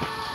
you